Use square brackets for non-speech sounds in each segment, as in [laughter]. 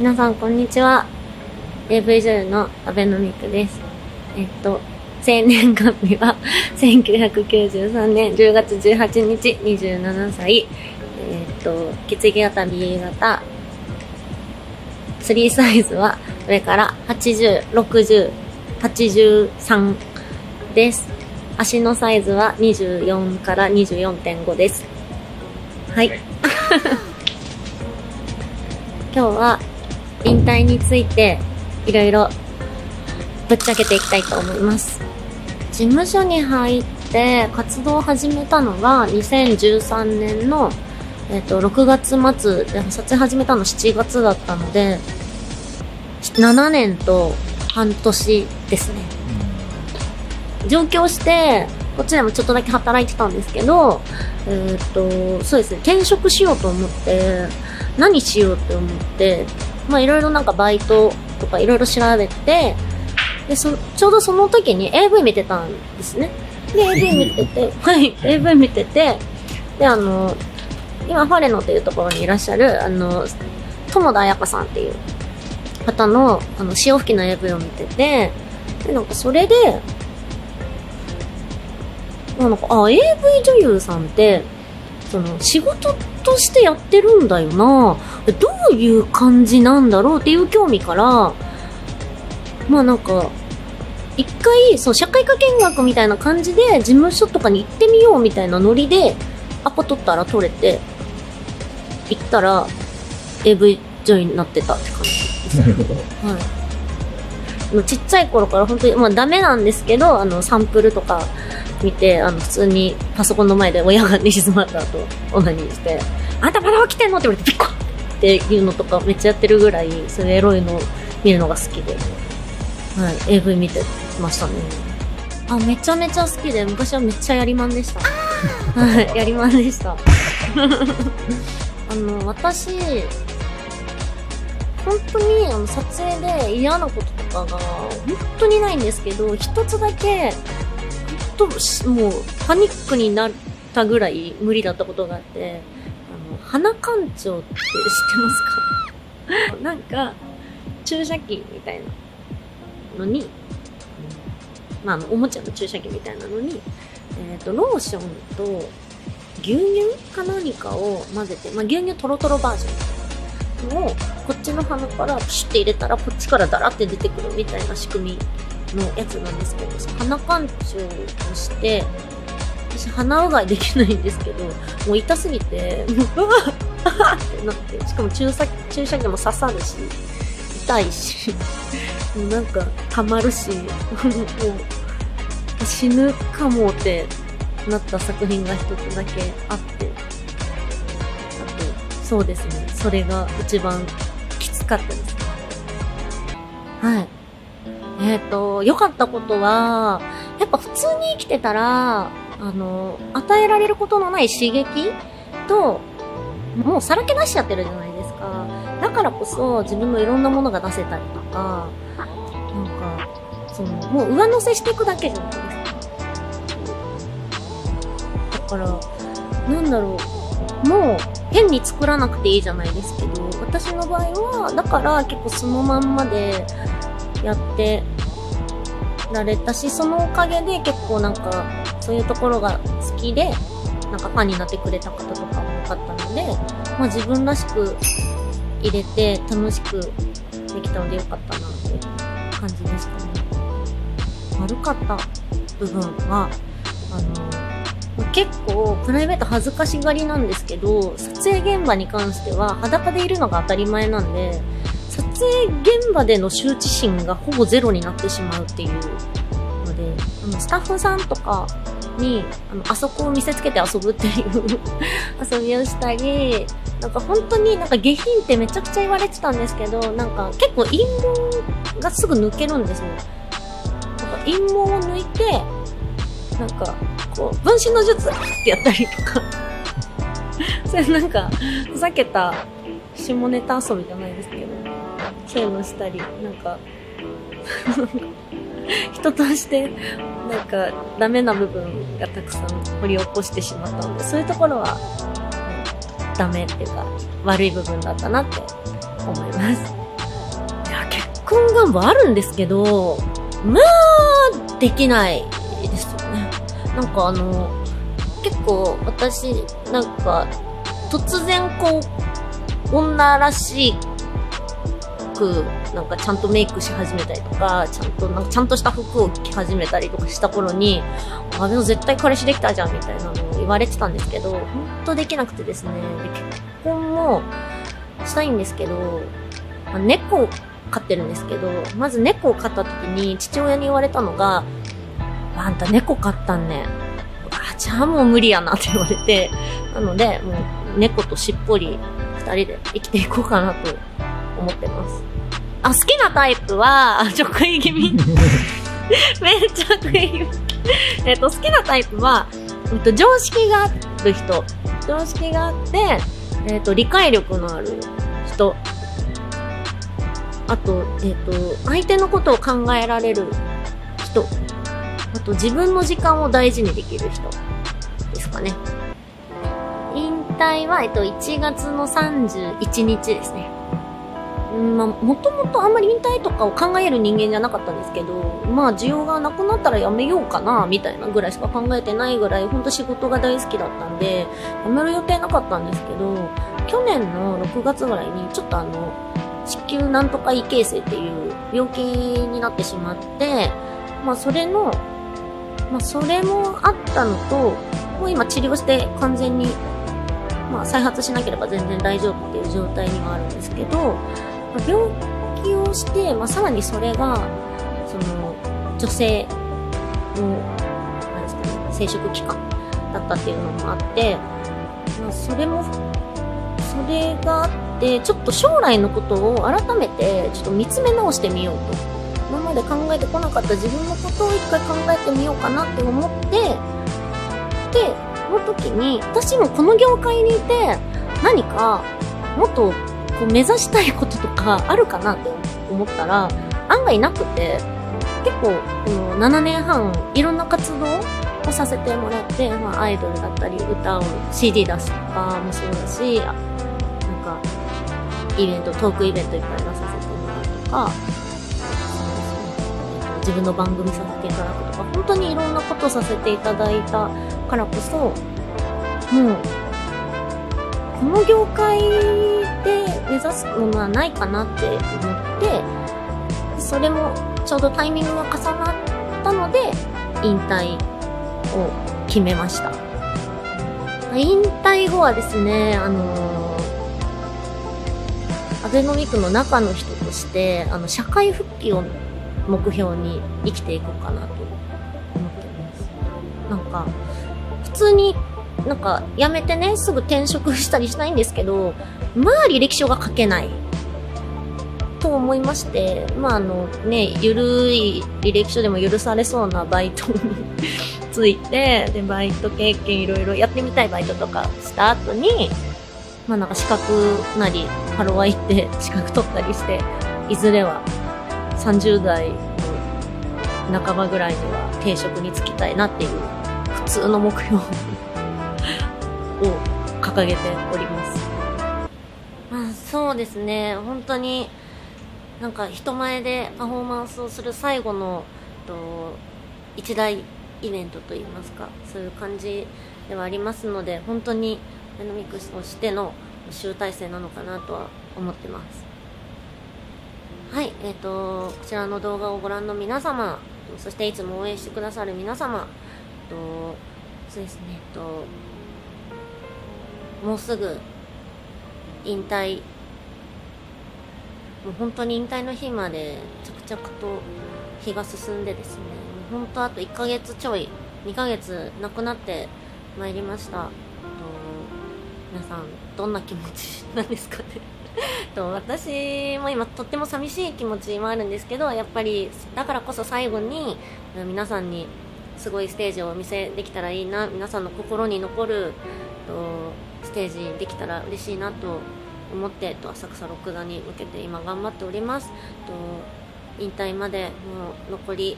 皆さんこんにちは AV 女優のアベノミクですえっと生年月日は1993年10月18日27歳えっと血液型 B 型3サイズは上から80、60、83です。足のサイズは24から24.5です。はい。[laughs] 今日は引退についていろいろぶっちゃけていきたいと思います。事務所に入って活動を始めたのが2013年のえっ、と、6月末で撮影始めたの7月だったので、7年と半年ですね。上京して、こっちでもちょっとだけ働いてたんですけど、えっ、と、そうですね、転職しようと思って、何しようって思って、まあいろいろなんかバイトとかいろいろ調べて、で、そ、ちょうどその時に AV 見てたんですね。で、AV 見てて、はい、AV 見てて、で、あの、今、ファレノというところにいらっしゃる、あの、友田彩香さんっていう方の、あの、潮吹きの AV を見てて、で、なんかそれで、なんか、あ、AV 女優さんって、その、仕事としてやってるんだよなどういう感じなんだろうっていう興味から、まあなんか、一回、そう、社会科見学みたいな感じで、事務所とかに行ってみようみたいなノリで、アポ取ったら取れて、行ったら、AV 女優になってたって感じです。なるほど。はい。ちっちゃい頃から本当に、まあダメなんですけど、あの、サンプルとか見て、あの、普通にパソコンの前で親が寝静まった後、オナニーして、あんたまだ起きてんの？って言われて、ピッコっていうのとかめっちゃやってるぐらい、そういうエロいの見るのが好きで、はい、AV 見てましたね。あ、めちゃめちゃ好きで、昔はめっちゃやりまんでした。はい、やりまんでした。[laughs] あの、私、本当にあの撮影で嫌なこととかが本当にないんですけど、一つだけ、本当しもうパニックになったぐらい無理だったことがあって、あの、鼻館長って知ってますか？[laughs] なんか、注射器みたいなのに、まあ、あの、おもちゃの注射器みたいなのに、えっ、と、ローションと牛乳か何かを混ぜて、まあ、牛乳トロトロバージョンをこっちの鼻からプシュって入れたらこっちからダラって出てくるみたいな仕組みのやつなんですけど、鼻館長をして、私鼻うがいできないんですけど、もう痛すぎて、う、わっってなって、しかも注射注射器も刺さるし、痛いし、もうなんか溜まるし、もう死ぬかもってなった作品が一つだけあって、あと、そうですね、それが一番きつかったです。はい。えっ、と、良かったことは、やっぱ普通に生きてたら、あの、与えられることのない刺激と、もうさらけ出しちゃってるじゃないですか。だからこそ自分のいろんなものが出せたりとか、なんか、その、もう上乗せしていくだけじゃないですか。だから、なんだろう、もう変に作らなくていいじゃないですけど、私の場合は、だから結構そのまんまでやってられたし、そのおかげで結構なんか、そういうところが好きで、なんかファンになってくれた方とかも多かったので、まあ自分らしく入れて楽しくできたのでよかったなっていう感じですかね。悪かった部分は、あの、結構プライベート恥ずかしがりなんですけど、撮影現場に関しては裸でいるのが当たり前なんで、撮影現場での羞恥心がほぼゼロになってしまうっていうので、あのスタッフさんとかに、あの、あそこを見せつけて遊ぶっていう [laughs] 遊びをしたり、なんか本当になんか下品ってめちゃくちゃ言われてたんですけど、なんか結構陰謀がすぐ抜けるんですよ。なんか陰謀を抜いて、なんか、こう、分身の術ってやったりとか、[laughs] そういうなんか、ふざけた下ネタ遊びじゃないですけど、そういうのしたり、なんか、[laughs] 人として、なんか、ダメな部分がたくさん掘り起こしてしまったので、そういうところは、うんダメっていうか、悪い部分だったなって思いますいや結。婚願望あるんですけど、まあ、できないですよね。なんかあの、結構私、なんか、突然こう、女らしいく、なんかちゃんとメイクし始めたりとか、ちゃんと、なんかちゃんとした服を着始めたりとかした頃に、あ、でも絶対彼氏できたじゃんみたいなのを言われてたんですけど、本当できなくてですね、で結婚もしたいんですけど、まあ、猫を飼ってるんですけど、まず猫を飼った時に父親に言われたのが、あんた猫飼ったんね。あ、じゃあもう無理やなって言われて、なので、もう猫としっぽり二人で生きていこうかなと思ってます。あ、好きなタイプは、あ、ちょ、食い気味。めっちゃ食い気味。えっと、好きなタイプは、えっと、常識がある人。常識があって、えっと、理解力のある人。あと、えっと、相手のことを考えられる人。あと、自分の時間を大事にできる人。ですかね。引退は、えっと、1月の31日ですね。まあ、もともとあんまり引退とかを考える人間じゃなかったんですけど、まあ、需要がなくなったらやめようかな、みたいなぐらいしか考えてないぐらい、ほんと仕事が大好きだったんで、やめる予定なかったんですけど、去年の6月ぐらいに、ちょっとあの、子宮なんとか異形成っていう病気になってしまって、まあ、それの、まあ、それもあったのと、もう今治療して完全に、まあ、再発しなければ全然大丈夫っていう状態にはあるんですけど、ま病気をして、まあ、さらにそれが、その、女性の、なんですかね、生殖期間だったっていうのもあって、まあ、それも、それがあって、ちょっと将来のことを改めて、ちょっと見つめ直してみようと。今まで考えてこなかった自分のことを一回考えてみようかなって思って、で、その時に、私もこの業界にいて、何か、もっと、こう目指したいこととかあるかなって思ったら、案外なくて、結構、この7年半、いろんな活動をさせてもらって、まあ、アイドルだったり、歌を CD 出すとかもそうだし、なんか、イベント、トークイベントいっぱい出させてもらうとか、自分の番組させていただくとか、本当にいろんなことさせていただいたからこそ、もう、この業界で目指すものはないかなって思って、それもちょうどタイミングが重なったので、引退を決めました。引退後はですね、あのアベノミクの中の人として、あの、社会復帰を目標に生きていこうかなと思ってます。なんか、普通になんか辞めてね、すぐ転職したりしたいんですけど、まあ履歴書が書けない。と思いまして、まああのね、ゆるい履歴書でも許されそうなバイトに [laughs] ついて、で、バイト経験いろいろやってみたいバイトとかした後に、まあなんか資格なり、ハロワ行って [laughs] 資格取ったりして、いずれは30代の半ばぐらいには定職に就きたいなっていう普通の目標を掲げております。まあそうですね、本当になんか人前でパフォーマンスをする最後のと一大イベントといいますか、そういう感じではありますので、本当にダイナミクスとしての集大成なのかなとは思ってます。はい、えっ、と、こちらの動画をご覧の皆様、そしていつも応援してくださる皆様、と、そうですね、と、もうすぐ引退、もう本当に引退の日まで着々と日が進んでですね、もう本当あと1ヶ月ちょい、2ヶ月なくなってまいりました。と皆さん、どんな気持ちなんですかね。[laughs] と私も今とっても寂しい気持ちもあるんですけどやっぱりだからこそ最後に皆さんにすごいステージをお見せできたらいいな。皆さんの心に残るとステージできたら嬉しいなと思ってと浅草六座に向けて今頑張っておりますと引退までもう残り、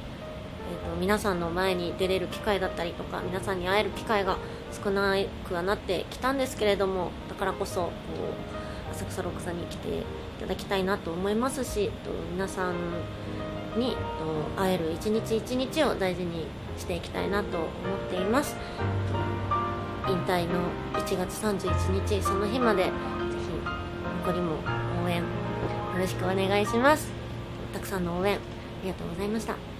えー、と皆さんの前に出れる機会だったりとか皆さんに会える機会が少なくはなってきたんですけれどもだからこそこう浅草六座に来ていただきたいなと思いますし、と皆さんにと会える一日一日を大事にしていきたいなと思っています。引退の1月31日その日までぜひ残りも応援よろしくお願いします。たくさんの応援ありがとうございました。